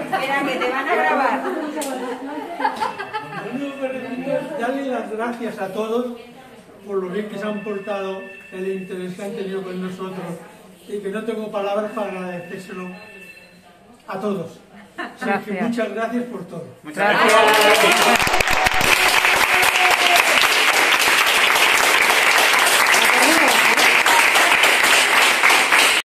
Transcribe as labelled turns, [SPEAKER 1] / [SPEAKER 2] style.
[SPEAKER 1] Espera, que te van a grabar.
[SPEAKER 2] Repito darle las gracias a todos por lo bien que se han portado, el interés que han tenido con nosotros y que no tengo palabras para agradecérselo a todos. Así que muchas gracias por todo.
[SPEAKER 3] Muchas gracias.